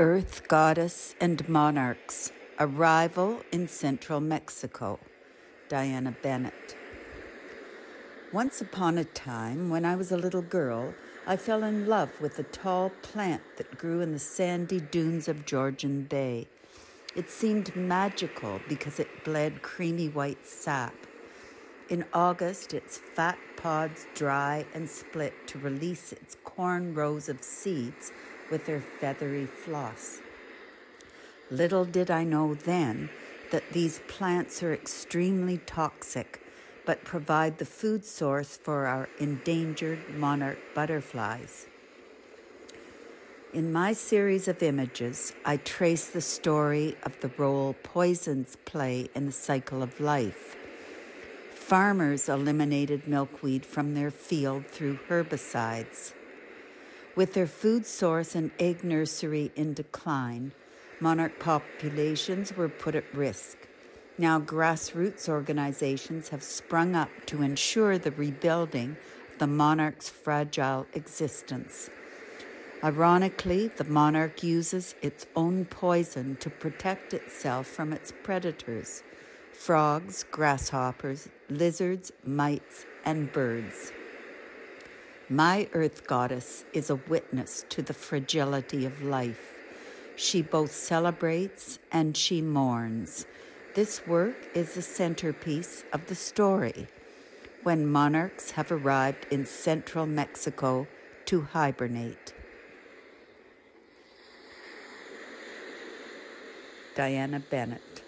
Earth Goddess and Monarchs Arrival in Central Mexico. Diana Bennett. Once upon a time, when I was a little girl, I fell in love with a tall plant that grew in the sandy dunes of Georgian Bay. It seemed magical because it bled creamy white sap. In August, its fat pods dry and split to release its corn rows of seeds with their feathery floss. Little did I know then that these plants are extremely toxic, but provide the food source for our endangered monarch butterflies. In my series of images, I trace the story of the role poisons play in the cycle of life. Farmers eliminated milkweed from their field through herbicides. With their food source and egg nursery in decline, monarch populations were put at risk. Now, grassroots organizations have sprung up to ensure the rebuilding of the monarch's fragile existence. Ironically, the monarch uses its own poison to protect itself from its predators frogs, grasshoppers, lizards, mites, and birds. My earth goddess is a witness to the fragility of life. She both celebrates and she mourns. This work is the centerpiece of the story when monarchs have arrived in central Mexico to hibernate. Diana Bennett.